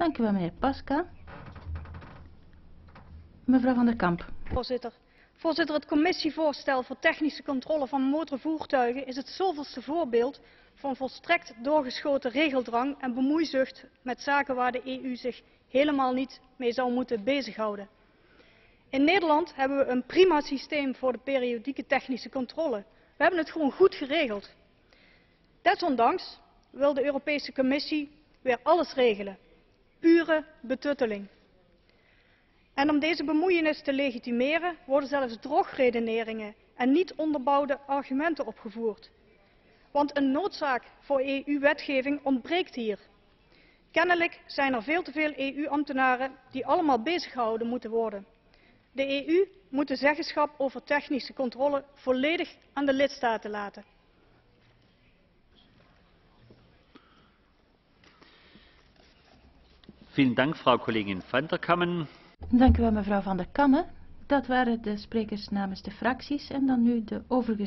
Dank u wel, meneer Pasca. Mevrouw van der Kamp. Voorzitter. Voorzitter, het commissievoorstel voor technische controle van motorvoertuigen is het zoveelste voorbeeld van volstrekt doorgeschoten regeldrang en bemoeizucht met zaken waar de EU zich helemaal niet mee zou moeten bezighouden. In Nederland hebben we een prima systeem voor de periodieke technische controle. We hebben het gewoon goed geregeld. Desondanks wil de Europese Commissie weer alles regelen. Pure betutteling. En om deze bemoeienis te legitimeren worden zelfs drogredeneringen en niet onderbouwde argumenten opgevoerd. Want een noodzaak voor EU-wetgeving ontbreekt hier. Kennelijk zijn er veel te veel EU-ambtenaren die allemaal beziggehouden moeten worden. De EU moet de zeggenschap over technische controle volledig aan de lidstaten laten. Vielen Dank, Frau Kollegin van der Kammen. Dank u wel, mevrouw van der Kammen. Dat waren de sprekers namens de fracties en dan nu de overige